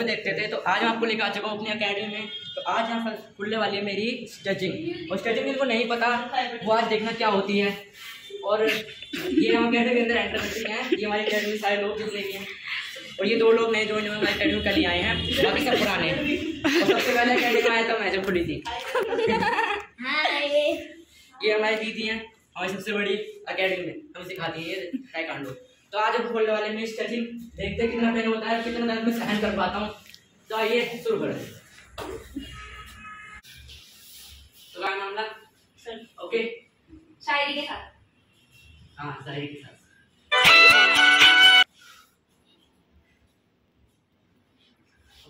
में देखते थे तो आज मैं आपको लेकर आ चुका हूँ अपनी अकेडमी में। तो आज यहाँ पर खुलने वाली है मेरी स्ट्रेचिंग और स्ट्रेचिंग जिनको नहीं पता वो आज देखना क्या होती है। और ये हम अकेडमी के अंदर एंटर कर चुके हैं। ये हमारी अकेडमी सारे लोग जितने भी हैं। और ये दो लोग नए जो हमारी अकेडमी कल ही आए हैं। बाकी सब पुराने और सबसे पहले अकेडमी आया था मैं जब खुली थी। ये हमारी दीदी हैं। हमारी सबसे बड़ी अकेडमी में। हमें सिखाती है ये तो आज हम खोलने वाले में स्ट्रेचिंग देखते कितना पेन होता है कितना दर्द में सहन कर पाता हूँ। तो आइए शुरू करें। तो क्या मामला ओके। शायरी के साथ। हाँ सही के साथ।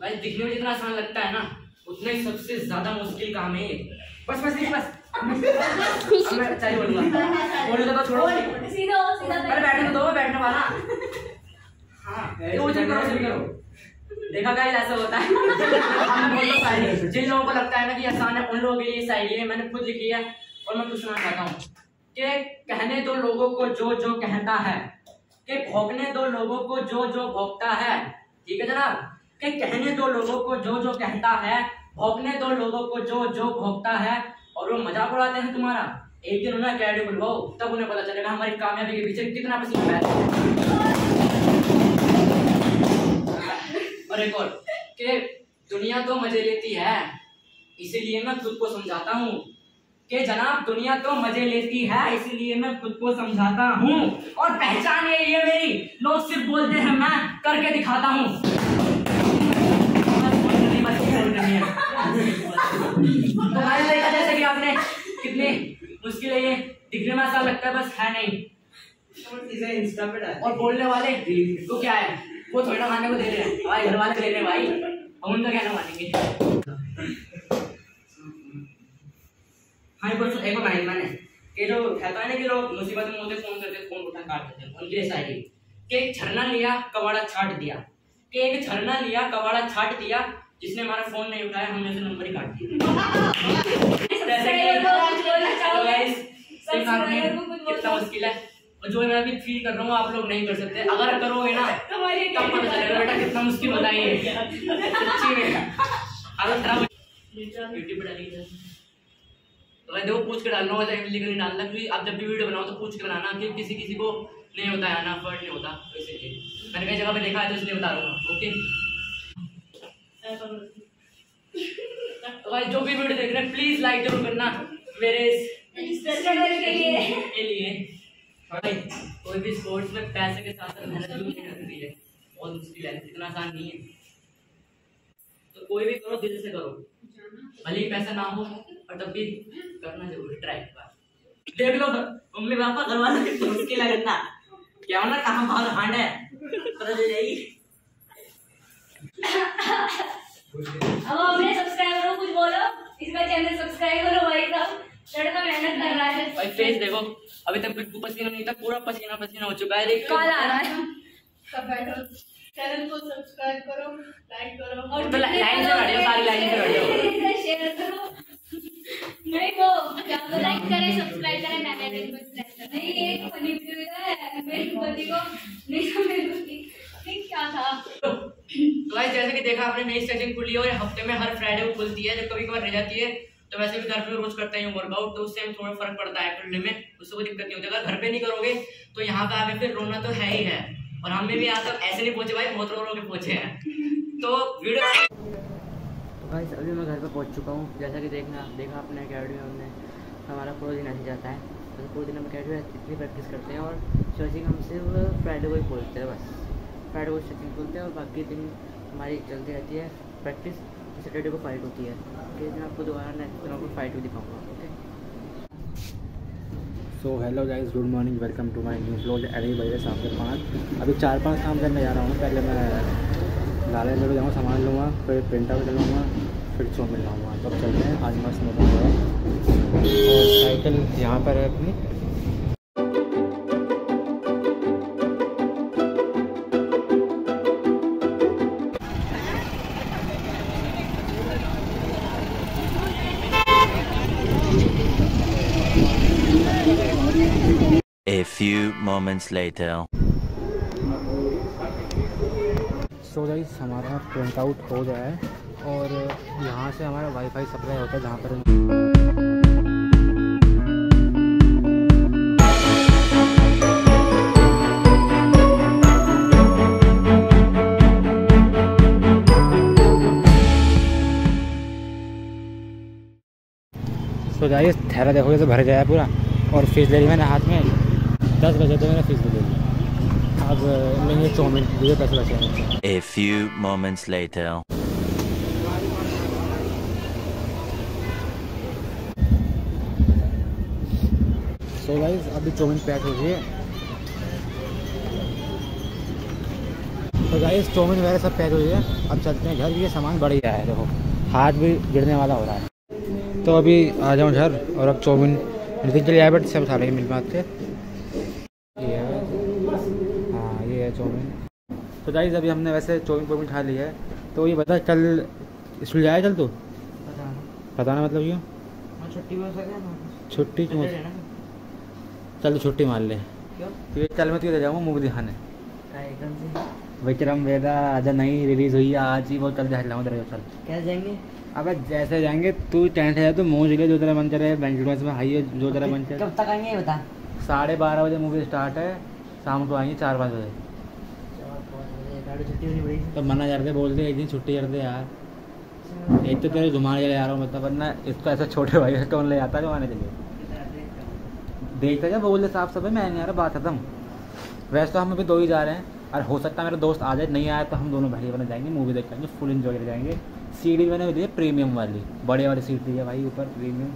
भाई दिखने में जितना आसान लगता है ना उतना ही सबसे ज़्यादा मुश्किल काम है ये। बस बस बस। तो हो तो दो बैठने वाला हाँ होता है तो जिन लोगों को लगता है ना कि आसान है उन लोगों के लिए है मैंने खुद लिखी है और मैं सुनाना चाहता हूँ कि कहने दो लोगों को जो जो कहता है कि भोंकने दो लोगों को जो जो भोंकता है ठीक है जनाब कि कहने दो लोगों को जो जो कहता है भोंकने दो लोगों को जो जो भोंकता है और वो मज़ाक उड़ाते हैं तुम्हारा। एक दिन उन्हें अकेडमी बुलवाओ, तब उन्हें पता चलेगा हमारी कामयाबी के पीछे कितना बहता है। और एक और, कि दुनिया तो मज़े लेती है, इसीलिए मैं खुद को समझाता हूँ। कि जनाब, दुनिया तो मज़े लेती है, इसीलिए मैं खुद को समझाता हूँ। और पहचान है ये मेरी, लोग सिर्फ़ बोलते हैं, मैं करके दिखाता हूँ। बस बोल करनी, बस बोल करनी है। तो भाई देखा जैसे कि आपने कितनी मुश्किल है ये दिखने में ऐसा लगता है बस है नहीं। और बोलने वाले तो क्या है? वो थोड़ा खाने को दे रहे हैं। हमारे घर वाले दे रहे हैं भाई। हम उनका कहना मानेंगे। हाँ बार एक बार मैंने। कि जो कहता है ना कि लोग मुसीबत में होते फ़ोन करते, फ़ोन उठा काट देते हैं। उनकी ऐसा है। कि एक झरना लिया, कबाड़ा छाट दिया। कि एक झरना लिया, कबाड़ा छाट दिया, जिसने हमारा फ़ोन नहीं उठाया, हमने उसे नंबर ही काट दिया। जैसे तो कितना मुश्किल है और जो मैं अभी फील कर रहा हूँ आप लोग नहीं कर सकते अगर करोगे ना तुम्हारी तब पता चलेगा बेटा कितना मुश्किल बताइए सच्ची में हालत खराब यूट्यूब पे डालिए तो भाई देखो पूछ के डालना होगा इमली नहीं डालना क्योंकि आप जब भी वीडियो बनाओ तो पूछ के बनाना कि किसी किसी को नहीं होता है ना अफर्ट नहीं होता तो इसीलिए मैंने कई जगह पे देखा है तो इसलिए बता रहा हूँ ओके तो भाई जो भी वीडियो देख रहे हैं प्लीज़ लाइक ज़रूर करना। मेरे इस के लिए। के लिए भाई कोई भी स्पोर्ट्स में पैसे के साथ साथ मेहनत ज़रूर नहीं करती है। बहुत मुश्किल है इतना आसान नहीं है। तो कोई भी करो दिल से करो। भले ही पैसा ना हो और तब भी करना ज़रूर ट्राई देख लो मम्मी पापा घर वालों मुश्किल है करना। क्या होना कहाँ बाहर हांड है? पता चल जाएगी। अब अपने सब्सक्राइबर को कुछ बोलो। इसका चैनल सब्सक्राइब करो भाई साहब। लड़का मेहनत कर रहा है। भाई फेस देखो अभी तक बिल्कुल पसीना नहीं था पूरा पसीना पसीना हो चुका है देख। कॉल आ रहा है। चैनल को सब्सक्राइब करो लाइक करो। तो ला- लाइन से बढ़िया सारी लाइन से बढ़िया शेयर करो। नहीं वो क्या तो लाइक करें सब्सक्राइब करें मैं देखा आपने नई स्ट्रेचिंग खुली है और हफ़्ते में हर फ्राइडे को खुलती है। जब कभी कभार रह जाती है तो वैसे भी घर पे रोज करते हैं वर्कआउट तो उससे थोड़ा फ़र्क पड़ता है खुलने में। उससे कोई दिक्कत नहीं होती। अगर घर पे नहीं करोगे तो यहाँ पे आगे फिर रोना तो है ही है। और हमने भी यहाँ तक ऐसे नहीं पहुँचे भाई बहुत रो के पहुँचे हैं। तो वीडियो तो गाइस अभी मैं घर पे पहुँच चुका हूँ। जैसा कि देखना, देखा आपने अकेडमी में हमने। हमारा पूरा दिन ऐसे जाता है। तो पूरे दिन हम अकेडमी इतनी प्रैक्टिस करते हैं और स्ट्रेचिंग हम सिर्फ़ फ्राइडे को ही खोलते हैं बस। फ्राइडे को स्ट्रेचिंग खोलते हैं और बाकी दिन हमारी चलती रहती है प्रैक्टिस सैटरडे को फाइट होती है। कि दिन आपको दोबारा नेक्स्ट दिन आपको फाइट भी दिखाऊँगा okay so hello guys good morning welcome to my new blog अभी बजे शाम के पाँच। अभी चार पाँच काम करने जा रहा हूँ, पहले मैं लाले लेकर जाऊँगा, सामान लूँगा, फिर प्रिंट आउट लूँगा फिर चौमिन लाऊँगा तब चलते हैं, आज मस्त मौसम है और साइकिल यहाँ पर है अपनी। Moments later. सो गाइस हमारा प्रिंट आउट हो गया है और यहाँ से हमारा वाईफाई सप्लाई होता है जहाँ पर सो गाइस थैला देखोगे तो भर गया पूरा और फ़ीस ले ली मैंने हाथ में दस बजे तो मैंने फ़ीस ले ली अब लेंगे चौमिन मुझे पैसे बचे हैं। A few moments later. So guys अभी चौमिन पैक हो गई है। तो गाइस चौमिन वगैरह सब पैक हो गई है अब चलते हैं घर ये सामान बढ़िया है देखो। हाथ भी गिरने वाला हो रहा है। तो अभी आ जाऊँ घर और अब चौमिन नितिन चले आए बट सब खा लेंगे मिल बात से ये है हाँ ये है चौमिन तो गाइस अभी हमने वैसे चौमिन चौमिन खा लिया है। तो ये बता कल स्कूल जाए कल तू? पता ना मतलब क्यों? छुट्टी क्यों? चल छुट्टी मान ले। ये कल मैं तुझे जाऊँगा मूवी दिखाने। विक्रम वेदा आज नहीं रिलीज़ हुई है आज ही वो कल जा लाऊँ तेरे को चल। कैसे जाएँगे? अबे जैसे जाएँगे तू टेंट है तो मौज ले जो तेरा मन करे बेंचमेंट में हाई जो तेरा मन करे। कब तक आएँगे बता? साढ़े बारह बजे मूवी स्टार्ट है शाम को आएँगे चार पाँच बजे। छुट्टी होनी पड़ेगी तो मना कर बोलते बोल एक दिन छुट्टी करते यार। एक तो तेरे घुमाने चले जा रहा हूँ मतलब वरना इसको ऐसा छोटे भाई का कौन ले जाता है घुमाने के लिए? देखता क्या बोल दे साफ़ सफ़ाई मैं नहीं आ रहा बात खत्म। वैसे तो हम अभी दो ही जा रहे हैं और हो सकता है मेरा दोस्त आ जाए नहीं आया तो हम दोनों भाई बने जाएँगे मूवी देख करेंगे फुल इन्जॉय कर जाएँगे। सीढ़ी मैंने दी है प्रीमियम वाली बड़े वाली सीट दी है भाई ऊपर प्रीमियम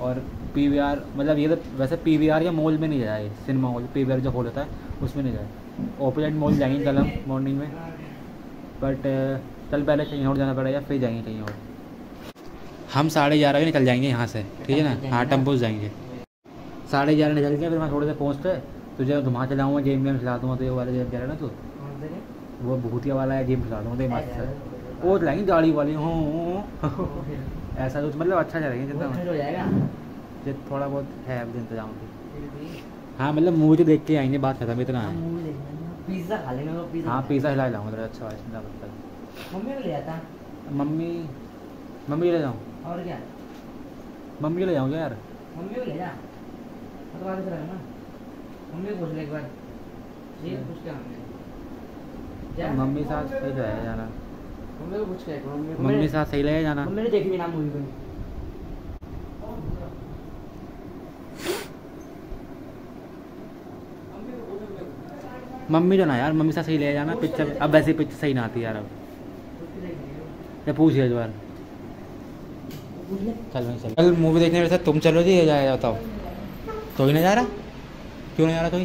और पीवीआर मतलब ये तो वैसे पीवीआर या मॉल में नहीं जाए सिनेमा हॉल पी जो हॉल होता है उसमें नहीं जाए। ओपोजिट मॉल जाएँगे कल हम मॉर्निंग में। बट कल पहले कहीं और जाना पड़ेगा फिर जाएँगे कहीं और। हम साढ़े ग्यारह बजे निकल जाएँगे यहाँ से ठीक है ना? हाँ टेंपो जाएँगे। साढ़े ग्यारह निकल के फिर मैं थोड़े से पहुँचते तुझे घुमा चलाऊँगा गेम वेम खिला दूँगा तो ये वाला गेम कह रहा ना तू? वो भूतिया वाला है गेम खिला दूँगा तो मस्त है। वो चलाएँगे गाड़ी वाली हूँ ऐसा कुछ मतलब अच्छा चलेंगे जितना थोड़ा बहुत है इंतज़ाम भी। हाँ मतलब मूवी तो देख के आएँगे बात खत्म इतना है पिज्जा खा लेंगे पिज्जा। हाँ पिज़्ज़ा खिला लाऊँगा तेरा अच्छा है चिंता मत कर मम्मी को ले जाता मम्मी मम्मी ले जाऊँ? और क्या? मम्मी ले जाऊँ क्या यार? मम्मी को ले जा। तो आगे से ना मम्मी पूछ ले एक बार। जी पूछ के हमने मम्मी साथ सही रहेगा जाना। मम्मी को पूछ के मम्मी मम्मी साथ सही लगेगा जाना। मम्मी ने देखी भी ना मूवी को। मम्मी तो ना यार मम्मी साथ सही ले जाना पिक्चर अब वैसे पिक्चर सही ना आती यार अब। या पूछ एक बार। चल मैं चल कल मूवी देखने वैसे तुम चलो जी ये जाए बताओ। तो ही ना जा रहा? क्यों नहीं जा रहा कोई?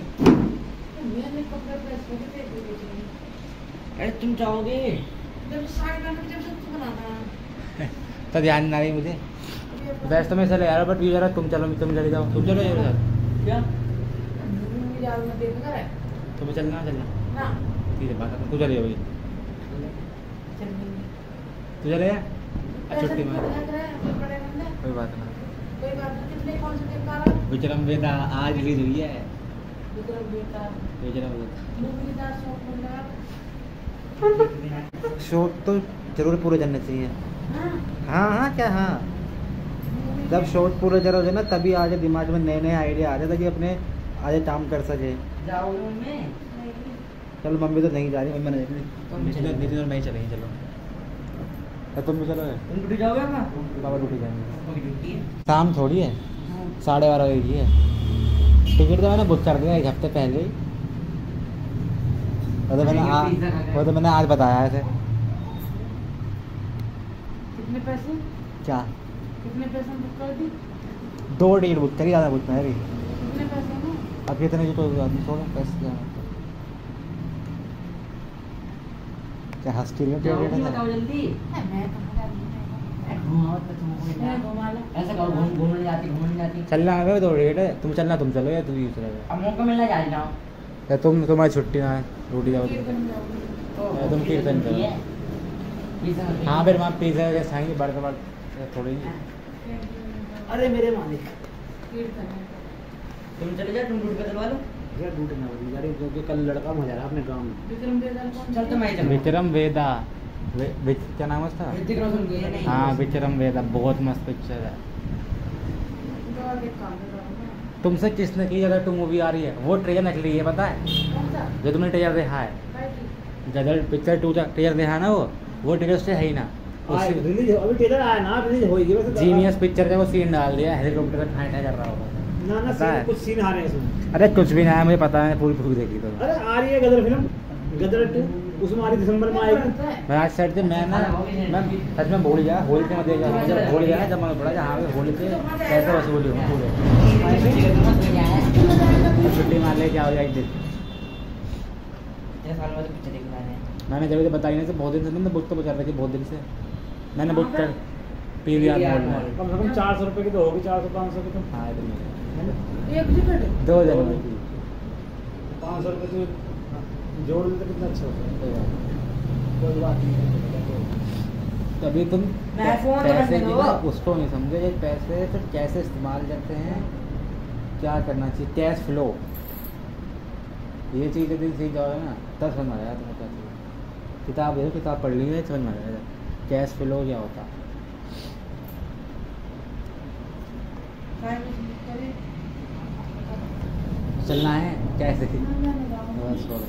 अरे तुम चाहोगे तो ध्यान ना रही मुझे। वैसे तो मैं चले यार बट ये जरा तुम चलो तुम चले जाओ। तुम चलो ये साथ क्या? तुम्हें चलना चलना। ठीक है बात तू चले भाई। तू चले छुट्टी मार कोई बात ना विक्रम वेदा आज रिलीज़ हुई है। विक्रम शॉट तो ज़रूर पूरे करने चाहिए हाँ हाँ। क्या हाँ। जब शॉट पूरे ज़रूर हो जाए ना तभी आगे दिमाग में नए नए आइडिया आ जाए ताकि अपने आगे काम कर सके। चलो मम्मी तो नहीं जा रही मम्मी नितिन और मैं ही चलेंगे चलो। तो तुम भी चलो बाबा ड्यूटी जाएँगे। शाम थोड़ी है साढ़े बारह बजे की है। टिकट तो मैंने बुक कर दिया एक हफ़्ते पहले ही। वो तो मैंने आ, वो तो मैंने आज बताया है ऐसे कितने पैसे? क्या? कितने पैसे बुक कर दी दो टिकट बुक करी ज़्यादा बुक नहीं कितने पैसे? में अब कितने की तो थोड़ा पैसे क्या क्या हंस के टिकट बताओ है? जल्दी मैं जा तो घुमा ला ऐसा करो घूम घूमने जाती घूमने जाती चलना है दो टिकट है। तुम चलना तुम चलो या तू ही। चलेगा अब मौका मिलना जा रहा हूँ। या तुम तुम्हारी छुट्टी ना है ड्यूटी जाओ तुम। या तुम कीर्तन करो। हाँ। फिर वहाँ पिज़्ज़ा वगैरह खाएँगे बढ़ के थोड़ी अरे मेरे मालिक। कीर्तन है। तुम चले जाओ तुम रूट बदलवा लो। यार रूट ना बदली यार जो जो कल लड़का मज़ा रहा अपने गाँव में। विक्रम कौन? चल तो मैं ही विक्रम वेदा क्या नाम उसका? ऋतिक रोशन को हाँ विक्रम वेदा बहुत मस्त पिक्चर है। तो हूँ। तुमसे किसने की ज़्यादा टू मूवी आ रही है वो ट्रेलर नकली है पता है? जो तुमने ट्रेलर देखा है। गदर पिक्चर टू का ट्रेलर देखा ना वो? वो ट्रेलर से है ही ना। रिलीज़ अभी ट्रेलर आया ना रिलीज़ होगी वैसे तो- जीनियस पिक्चर का वो सीन डाल दिया हेलीकॉप्टर ठाई कर रहा होगा। ना ना सीन- कुछ सीन आ रहे हैं इसमें। अरे कुछ भी ना है मुझे पता है पूरी पूरी देखी तो। अरे आ रही है गदर फ़िल्म गदर टू उसमें आ रही दिसंबर में आएगी मैं आज साइड से मैं ना मैं सच में भूल गया होली के मध्य गया जब भूल गया जब मैं पड़ा जहाँ पे होली के कैसे वसूली हूँ पूरे। छुट्टी मार ले क्या हो जाए एक दिन ये साल बाद पिक्चर देखने आए हैं मैंने जब बताई नहीं तो बहुत दिन से मैंने बुक तो बचा रखी बहुत दिन से। मैंने बुक कर पी लिया PVR मॉल। में। कम से कम चार सौ रुपए की तो होगी चार सौ पाँच सौ की तो हाँ। इधर में एक टिकट दो जनवरी की पाँच सौ रुपए तो जोड़ देते कितना अच्छा होता है। कोई बात नहीं। तो अभी तुम मैं फ़ोन तो पैसे की दो। ना उसको नहीं समझे। ये पैसे फिर कैसे इस्तेमाल करते हैं? क्या करना चाहिए? Cash flow. ये चीज़ यदि सीख जाओगे ना। तब समझ आएगा तुम्हें क्या चाहिए किताब देखो किताब पढ़ ली है समझ में आ जाएगा कैश फ्लो क्या होता? है चलना है? कैसे? बस छोड़ो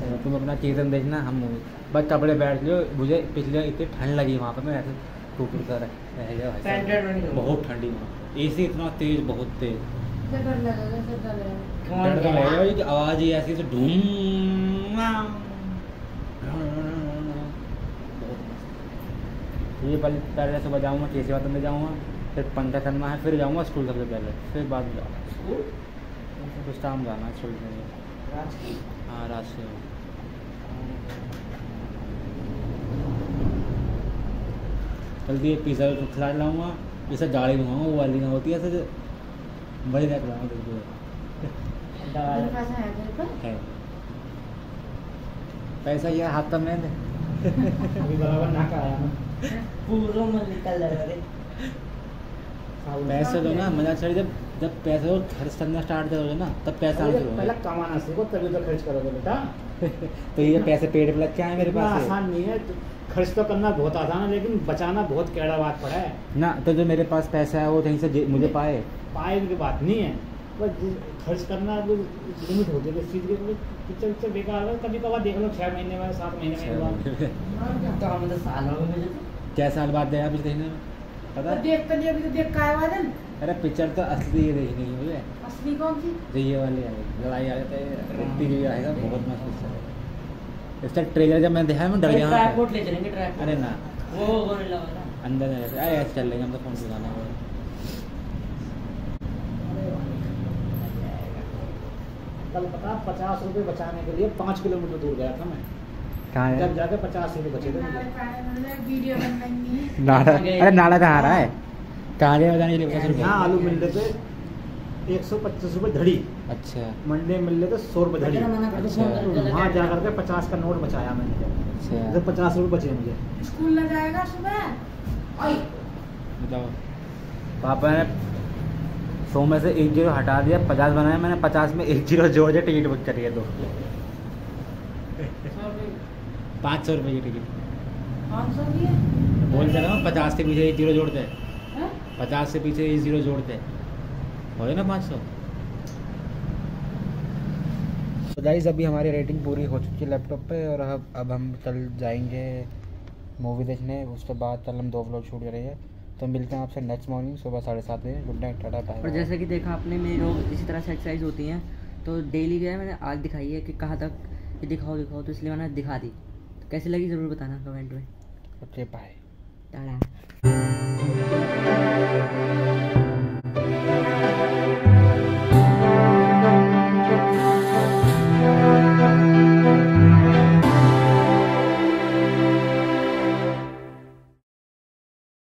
चलो तुम अपना कीर्तन देखना हम मूवी। बस कपड़े बैठ लो मुझे पिछले इतनी ठंड लगी वहाँ पर मैं ऐसे टूट कर रह गया भाई। बहुत ठंडी वहाँ ए सी इतना तेज बहुत तेज। डर तो लगेगा कि आवाज़ ही ऐसी से ढूम। ये पहले पहले सुबह जाऊँगा केसी वातन में जाऊँगा। फिर पंखा करना है फिर जाऊँगा स्कूल सबसे पहले फिर बाद में जाऊँगा। कुछ टाइम जाना है स्कूल के लिए। हाँ राजकीय। जल्दी ये पिज़्ज़ा तो खिला लाऊँगा जैसे गाड़ी मंगाऊँगा वो वाली ना होती है ऐसे बड़ी ना खिलाऊँगा पास है पास। है। पैसा ये हाथ तक में अभी बराबर ना का आया ना। पूरा मन निकल जाएगा रे पैसे दो ना मज़ा चढ़ी जब जब पैसे को खर्च करना स्टार्ट करोगे ना तब पैसा पहले कमाना सीखो तभी तो खर्च करोगे बेटा। तो ये पैसे पेट पे लग के आए मेरे पास आसान नहीं है खर्च तो करना बहुत आसान है लेकिन बचाना बहुत कैड़ा बात पड़ा है। ना तो जो मेरे पास पैसा है वो कहीं से मुझे पाए? पाए की बात नहीं है। बस खर्च करना भी लिमिट होती है इस चीज़ की पिक्चर पिक्चर बेकार है कभी कभार देख लो छः महीने में सात महीने में बाद तो हम तो साल हो गए मुझे तो। क्या साल बाद गया पिछले महीने में? पता तो है? देख कर अभी तो देख का वादन? अरे पिक्चर तो असली है देखने की मुझे असली कौन सी? जो ये वाले आए लड़ाई आ जाता है भी आएगा बहुत मस्त पिक्चर है इसका ट्रेलर जब मैं देखा मैं डर गया। पे। ले चलेंगे ट्राईपोर्ट अरे ना। वो गोरिल्ला वाला अंदर नहीं रहते अरे ऐसे चल लेंगे हम तो फ़ोन चलाने वाले कल पता पचास रुपए बचाने के लिए पाँच किलोमीटर दूर गया था मैं। कहाँ जब है जाके पचास रुपए बचे थे। मुझे वीडियो बनाएँगे नाड़ा अरे नाड़ा कहाँ रहा है? कहाँ गया बताने के लिए पचास आलू रुपये मिल रहे थे एक सौ पच्चीस रुपये धड़ी। अच्छा। मंडे मिल रहे थे सौ रुपये धड़ी। अच्छा। वहाँ जा करके पचास का नोट बचाया मैंने। अच्छा। पचास रुपये बचे मुझे। स्कूल न जाएगा सुबह बताओ। पापा ने सौ में से एक ज़ीरो हटा दिया पचास बनाया मैंने पचास में एक ज़ीरो जोड़ दिया टिकट बुक करिए दो। पाँच सौ रुपये की टिकट पाँच सौ की है? बोल दे रहा हूँ पचास के पीछे ज़ीरो जोड़ते हैं। हैं? पचास से पीछे एक ज़ीरो जोड़ते हैं। हो ना पाँच सौ? तो गाइज़ अभी हमारी रेटिंग पूरी हो चुकी है लैपटॉप पे और अब अब हम कल जाएँगे मूवी देखने। उसके बाद कल हम दो व्लॉग शूट करेंगे। तो मिलते हैं आपसे नेक्स्ट मॉर्निंग सुबह साढ़े सात बजे। गुड नाइट टाटा बाय और जैसे कि देखा आपने मेरे रोज इसी तरह से एक्सरसाइज होती हैं। तो डेली जो है मैंने आज दिखाई है कि कहाँ तक ये दिखाओ दिखाओ तो इसलिए मैंने दिखा दी। तो कैसी लगी ज़रूर बताना कमेंट में। Okay bye tata.